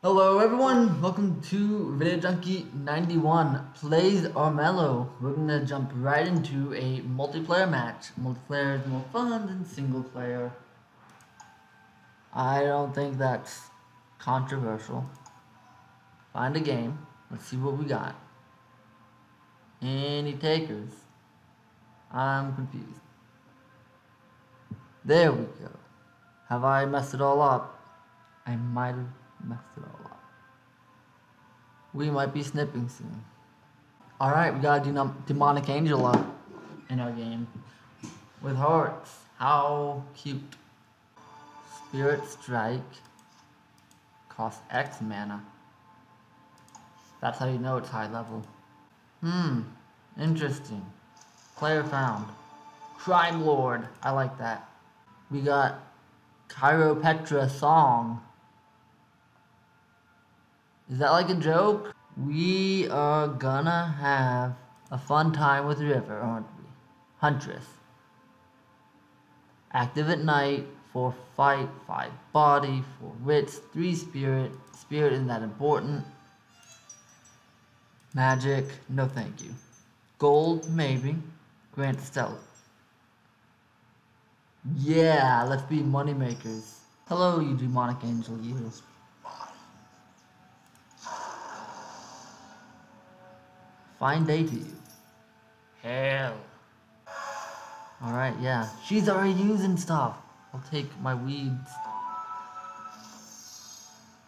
Hello everyone, welcome to Video Junkie 91 Plays Armello. We're gonna jump right into a multiplayer match. Multiplayer is more fun than single player. I don't think that's controversial. Find a game. Let's see what we got. Any takers? I'm confused. There we go. Have I messed it all up? I might have messed it all up. We might be snipping soon. Alright, we got a demonic angel up in our game. With hearts. How cute. Spirit strike. Cost X mana. That's how you know it's high level. Hmm, interesting. Player found. Crime Lord. I like that. We got Chiropetra Song. Is that like a joke? We are gonna have a fun time with River, aren't we? Huntress. Active at night, 4 fight, 5 body, 4 wits, 3 spirit. Spirit isn't that important. Magic, no thank you. Gold, maybe. Grant stealth. Yeah, let's be moneymakers. Hello, you demonic angel, you. Fine day to you. Hell. Alright, yeah. She's already using stuff. I'll take my weeds.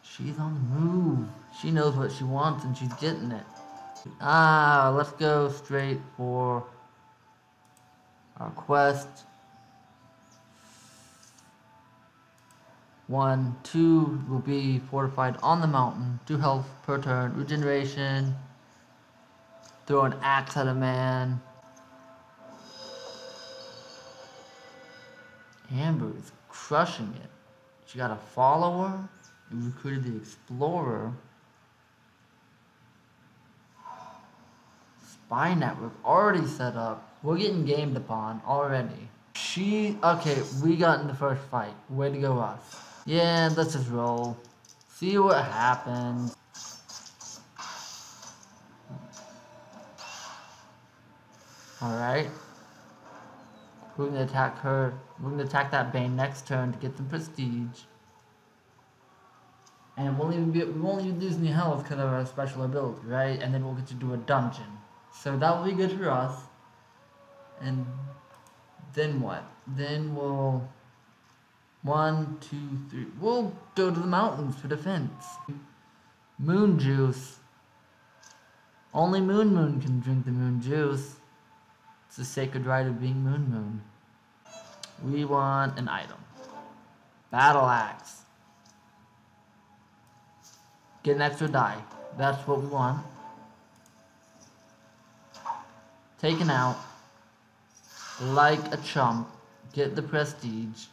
She's on the move. She knows what she wants and she's getting it. Ah, let's go straight for our quest. One, two will be fortified on the mountain. Two health per turn. Regeneration. Throw an axe at a man. Amber is crushing it. She got a follower. You recruited the explorer. Spy network already set up. We're getting gamed upon already. She, okay, we got in the first fight. Way to go us. Yeah, let's just roll. See what happens. Alright. We're gonna attack her. We're gonna attack that Bane next turn to get some prestige. And we'll even be, we won't even lose any health because of our special ability, right? And then we'll get to do a dungeon. So that will be good for us. And then what? Then we'll one, two, three. We'll go to the mountains for defense. Moon juice. Only Moon Moon can drink the moon juice. It's the sacred right of being Moon Moon. We want an item. Battle Axe. Get an extra die. That's what we want. Taken out. Like a chump. Get the prestige.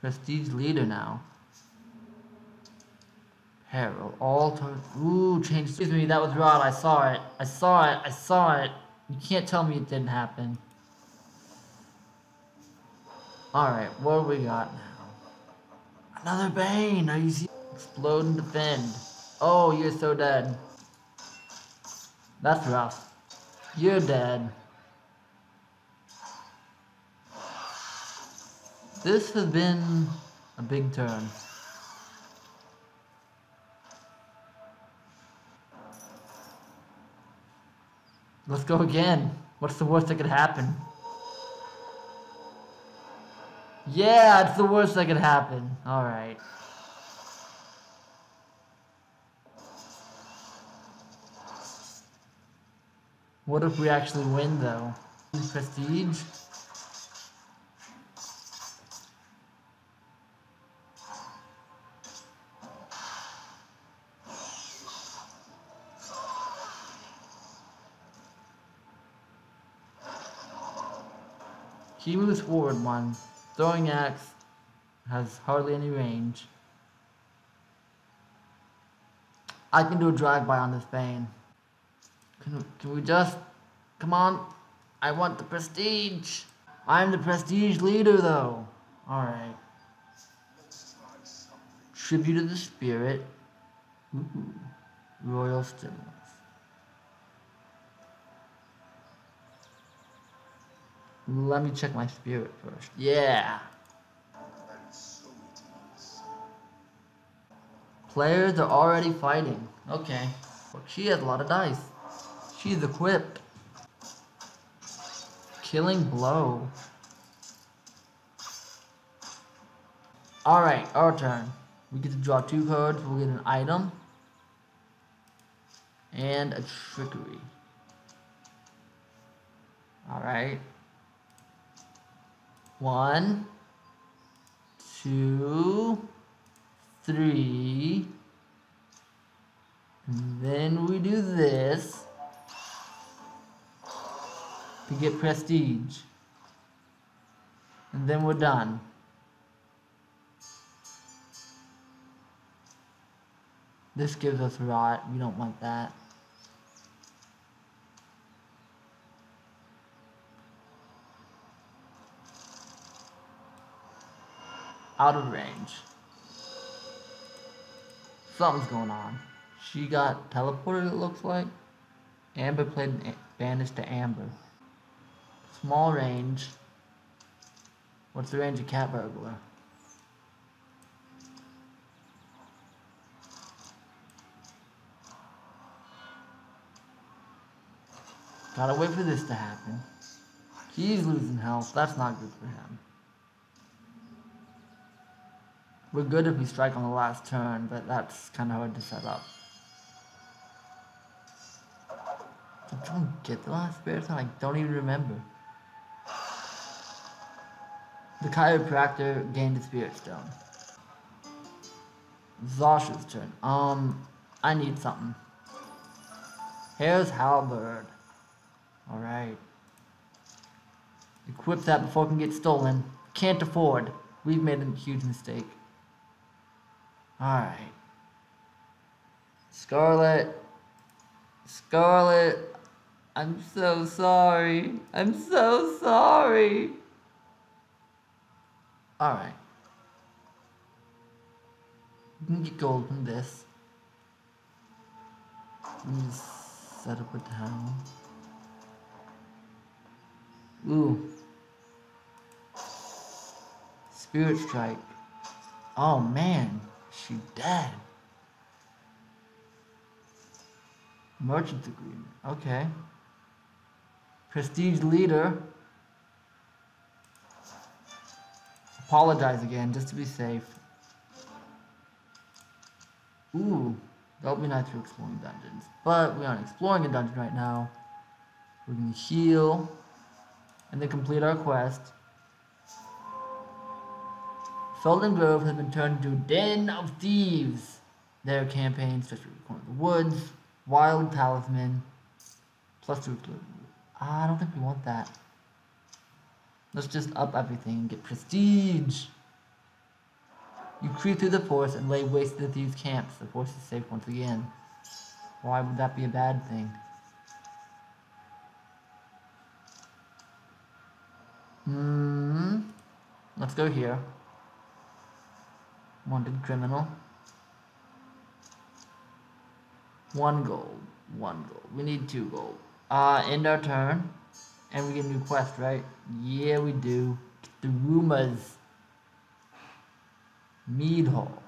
Prestige leader now. Herald, all Ooh, change. Excuse me, that was Rod. I saw it. I saw it. I saw it. You can't tell me it didn't happen. Alright, what do we got now? Another Bane. Are you see? Explode and defend. Oh, you're so dead. That's rough. You're dead. This has been a big turn. Let's go again. What's the worst that could happen? Yeah, it's the worst that could happen. Alright. What if we actually win, though? Prestige? He moves forward one. Throwing axe has hardly any range. I can do a drive-by on this Bane. Can, can we just... Come on. I want the prestige. I'm the prestige leader, though. Alright. Tribute to the spirit. Ooh. Royal stimulus. Let me check my spirit first. Yeah. Players are already fighting. Okay. She has a lot of dice. She's equipped. Killing blow. Alright, our turn. We get to draw two cards. We'll get an item. And a trickery. Alright. One, two, three. And then we do this to get prestige. And then we're done. This gives us rot. We don't want that. Out of range. Something's going on. She got teleported, it looks like. Amber played banished to Amber. Small range. What's the range of cat burglar? Gotta wait for this to happen. He's losing health. That's not good for him. We're good if we strike on the last turn, but that's kind of hard to set up. Did someone get the last spirit stone, I don't even remember. The chiropractor gained a spirit stone. Zosha's turn. Um, I need something. Here's Halberd. Alright. Equip that before it can get stolen. Can't afford. We've made a huge mistake. Alright. Scarlet. Scarlet. I'm so sorry. I'm so sorry. Alright. You can get gold from this. Let me set up a town. Ooh. Spirit Strike. Oh man, she dead. Merchant Agreement. Okay. Prestige Leader. Apologize again, just to be safe. Ooh, that would be nice for exploring dungeons. But we aren't exploring a dungeon right now. We're gonna heal and then complete our quest. Felden Grove has been turned into a den of thieves. Their campaigns just Corner of the Woods, Wild Talisman, plus two. Ah, I don't think we want that. Let's just up everything and get prestige. You creep through the forest and lay waste to the thieves' camps. The forest is safe once again. Why would that be a bad thing? Hmm. Let's go here. Wanted criminal. One gold. One gold. We need two gold. Uh, end our turn. And we get a new quest, right? Yeah, we do. The rumors. Mead Hall.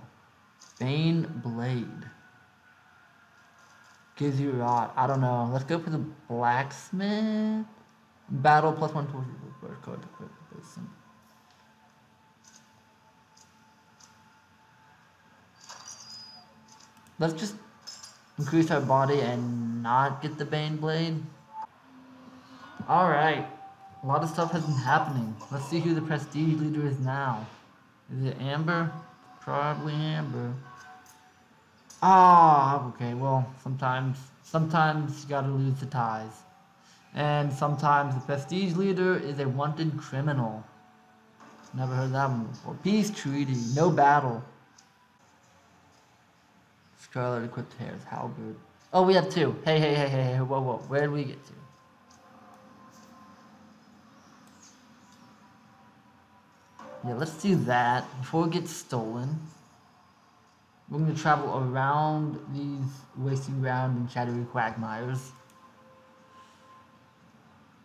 Bane Blade. Gives you rot. I don't know. Let's go for the blacksmith. Battle plus one first card to equip this. Let's just increase our body and not get the Bane Blade. Alright. A lot of stuff has been happening. Let's see who the prestige leader is now. Is it Amber? Probably Amber. Ah, okay, well, sometimes, sometimes you gotta lose the ties. And sometimes the prestige leader is a wanted criminal. Never heard that one before. Peace treaty, no battle. Scarlet equipped hairs, halberd. Oh, we have two. Hey, hey, hey, hey, hey, whoa, whoa. Where did we get to? Yeah, let's do that before it gets stolen. We're going to travel around these wasting ground and shadowy quagmires.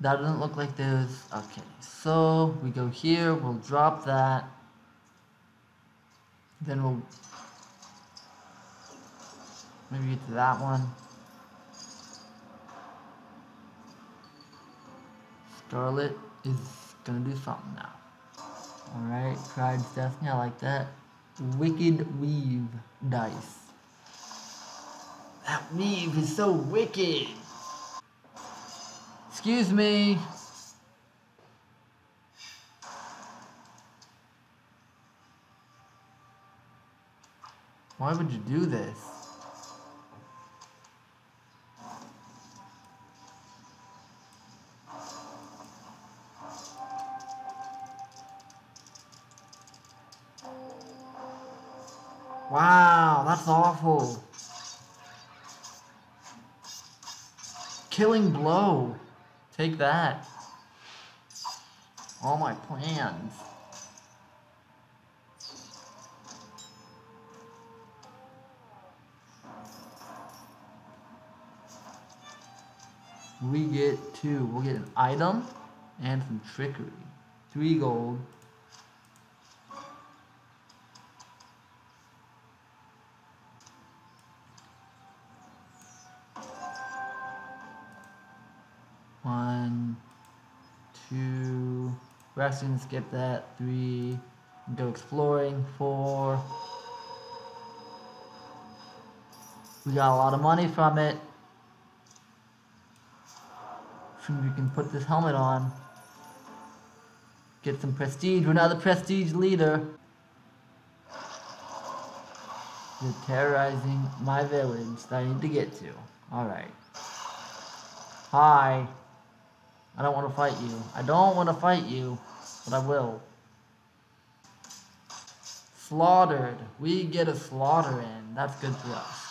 That doesn't look like there's... Okay, so we go here, we'll drop that. Then we'll... Maybe get to that one. Scarlet is gonna do something now. Alright, Pride's Destiny, I like that. Wicked Weave dice. That weave is so wicked! Excuse me! Why would you do this? Wow, that's awful. Killing blow. Take that. All my plans. We get two. We'll get an item and some trickery. Three gold. We're skip that. Three, go exploring. Four. We got a lot of money from it. We can put this helmet on. Get some prestige. We're now the prestige leader. You're terrorizing my village that I need to get to. Alright. Hi. I don't want to fight you. I don't want to fight you, but I will. Slaughtered. We get a slaughter in. That's good for us.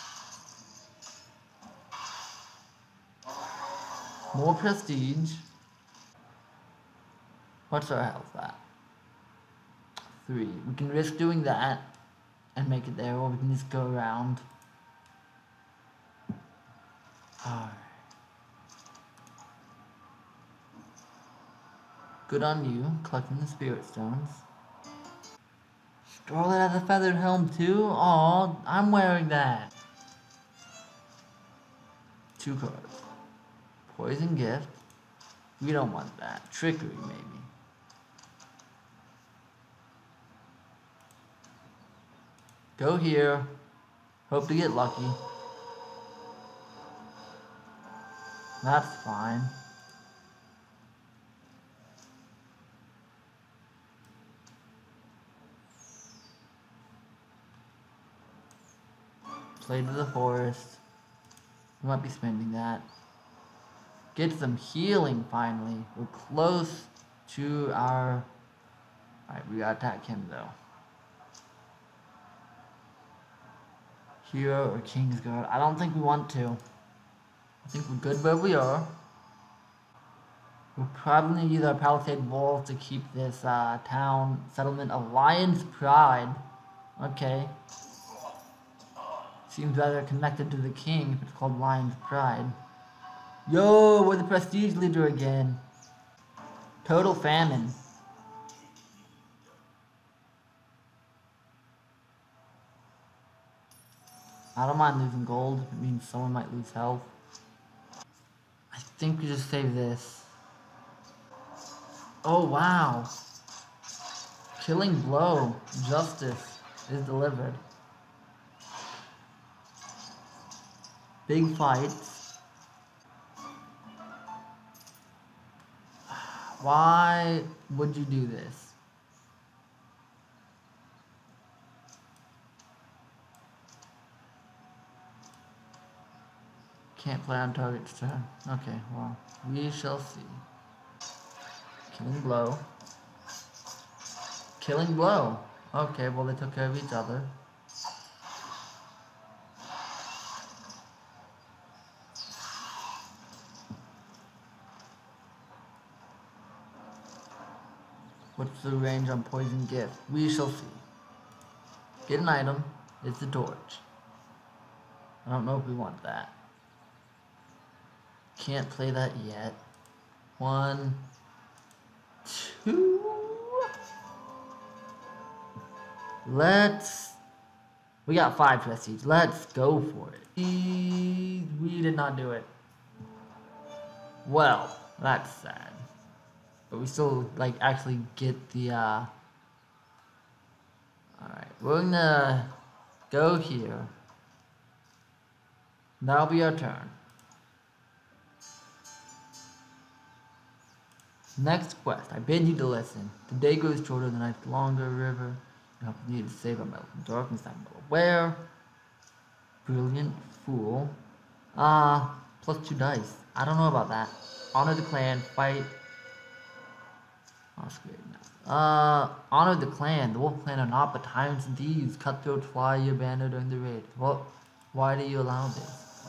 More prestige. What's our health at? Three. We can risk doing that and make it there, or we can just go around. Alright. Good on you, collecting the spirit stones. Scarlet has a feathered helm too? Aw, I'm wearing that. Two cards. Poison gift. We don't want that. Trickery, maybe. Go here. Hope to get lucky. That's fine. Play to the forest. We might be spending that. Get some healing finally. We're close to our... Alright, we gotta attack him though. Hero or Kingsguard? I don't think we want to. I think we're good where we are. We'll probably use our palisade walls to keep this uh, town settlement Lion's Pride. Okay. Seems rather connected to the king if it's called Lion's Pride. Yo, we're the prestige leader again. Total famine. I don't mind losing gold. It means someone might lose health. I think we just save this. Oh, wow. Killing blow. Justice is delivered. Big fights. Why would you do this? Can't play on target's turn. Okay, well, we shall see. Killing blow. Killing blow. Okay, well they took care of each other. What's the range on poison gift? We shall see. Get an item. It's a torch. I don't know if we want that. Can't play that yet. One, two. Let's. We got five prestige. Let's go for it. We, did not do it. Well, that's sad. But we still, like, actually get the, uh... Alright, we're gonna go here. That'll be our turn. Next quest. I bid you to listen. The day grows shorter, the night longer, river. You have need to save metal from darkness, I'm well aware. Brilliant fool. Ah, uh, plus two dice. I don't know about that. Honor the clan, fight. Uh, honor the clan. The wolf clan are not but and thieves. Cutthroats fly you abandoned during the raid. What? Why do you allow this?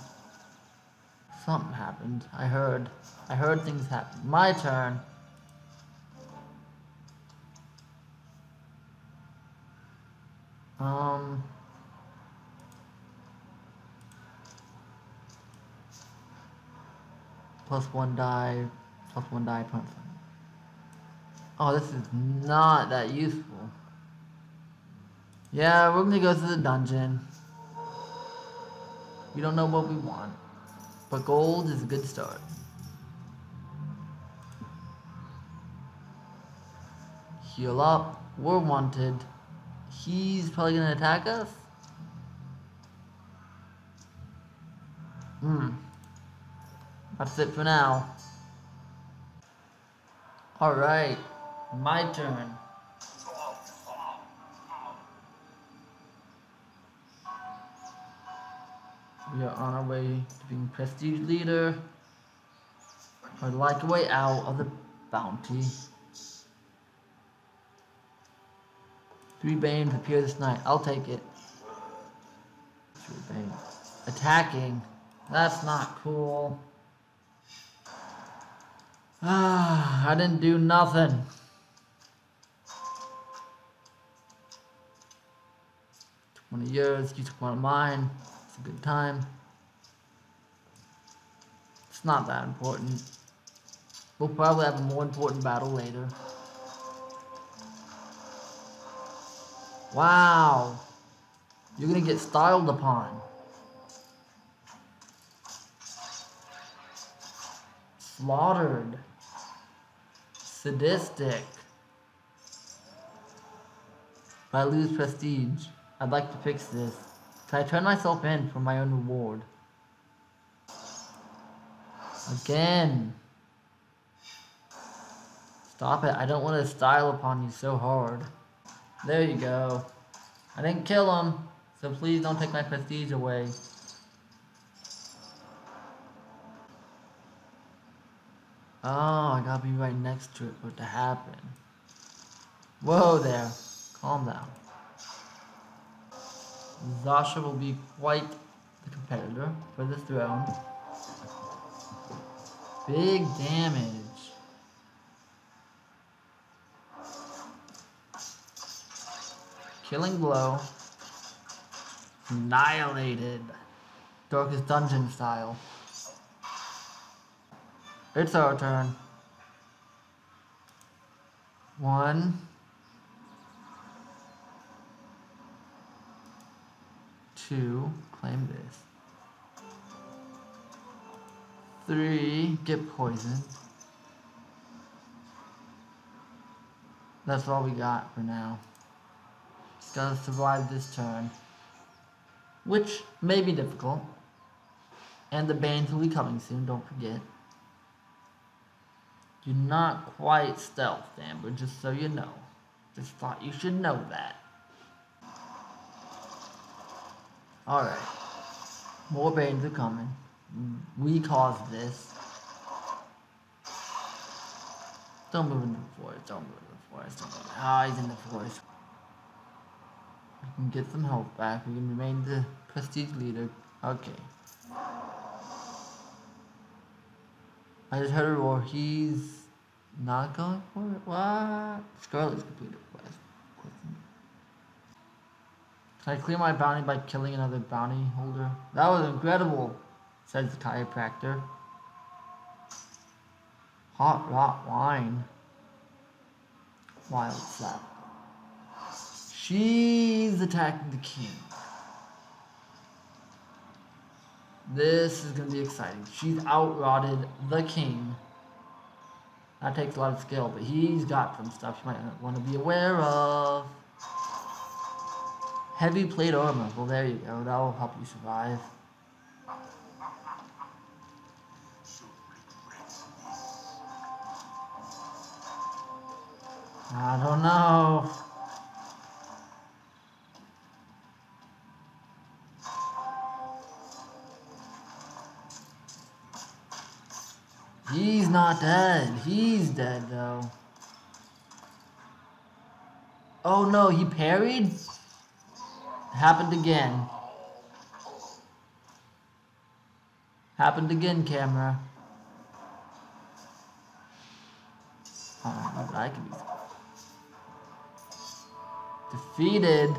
Something happened. I heard. I heard things happen. My turn. Um. Plus one die, plus one die, point Oh, this is not that useful. Yeah, we're gonna go to the dungeon. We don't know what we want. But gold is a good start. Heal up. We're wanted. He's probably gonna attack us? Hmm. That's it for now. Alright. My turn. We are on our way to being prestige leader. I'd like a way out of the bounty. Three Banes appear this night. I'll take it. Three Banes. Attacking. That's not cool. Ah, I didn't do nothing. One of yours, you took one of mine. It's a good time. It's not that important. We'll probably have a more important battle later. Wow. You're gonna get styled upon. Slaughtered. Sadistic. If I lose prestige, I'd like to fix this. Can I turn myself in for my own reward? Again. Stop it. I don't want to style upon you so hard. There you go. I didn't kill him, so please don't take my prestige away. Oh, I gotta be right next to it for it to happen. Whoa there. Calm down. Zosha will be quite the competitor for the throne. Big damage. Killing blow. Annihilated. Darkest Dungeon style. It's our turn. One. Two. Claim this. Three. Get poisoned. That's all we got for now. Just gotta survive this turn. Which may be difficult. And the bans will be coming soon, don't forget. You're not quite stealth, Amber, just so you know. Just thought you should know that. Alright. More Banes are coming. We caused this. Don't move into the forest, don't move into the forest, don't move. Ah, he's in the forest. We can get some health back. We can remain the prestige leader. Okay. I just heard a roar. He's Not going for it? What? Scarlet's completed quest. Can I clear my bounty by killing another bounty holder? That was incredible, says the chiropractor. Hot rot wine. Wild slap. She's attacking the king. This is to be exciting. She's outrotted the king. That takes a lot of skill, but he's got some stuff you might want to be aware of. Heavy plate armor. Well, there you go. That will help you survive. I don't know. He's not dead. He's dead, though. Oh, no, he parried? Happened again. Happened again, camera. Oh, I can be. Defeated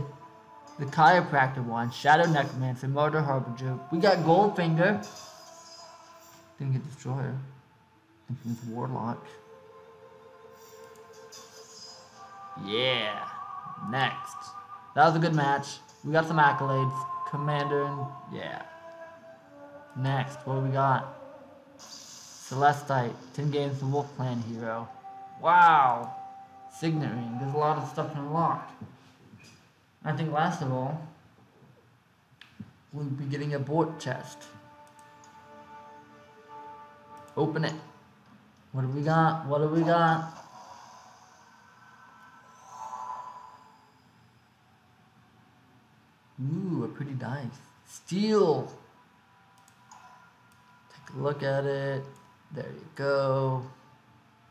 the chiropractor one, Shadow Necromancer, Murder Harbinger. We got Goldfinger. Didn't get Destroyer. Infamous Warlock. Yeah. Next. That was a good match. We got some accolades. Commander and yeah. Next, what do we got? Celestite, 10 games the Wolf Clan hero. Wow. Signet ring. There's a lot of stuff to unlock. I think last of all, we'll be getting a board chest. Open it. What do we got? What do we got? Ooh, a pretty dice. Steel. Take a look at it. There you go.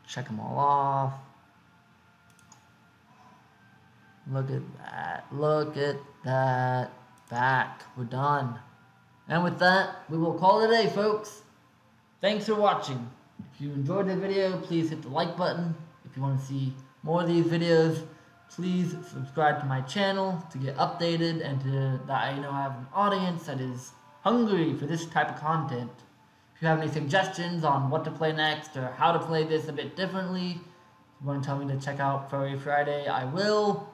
Check them all off. Look at that. Look at that. Back. We're done. And with that, we will call it a day, folks. Thanks for watching. If you enjoyed the video, please hit the like button. If you want to see more of these videos, please subscribe to my channel to get updated and to that I know I have an audience that is hungry for this type of content. If you have any suggestions on what to play next or how to play this a bit differently, if you want to tell me to check out Furry Friday, I will.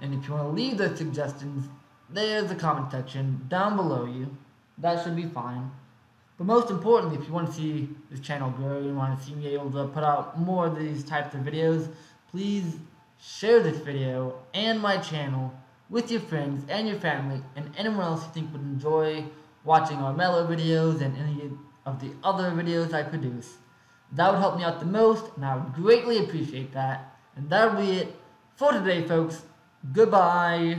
And if you want to leave those suggestions, there's the comment section down below you. That should be fine. But most importantly, if you want to see this channel grow, you want to see me able to put out more of these types of videos, please share this video and my channel with your friends and your family and anyone else you think would enjoy watching Armello videos and any of the other videos I produce. That would help me out the most, and I would greatly appreciate that. And that'll be it for today, folks. Goodbye.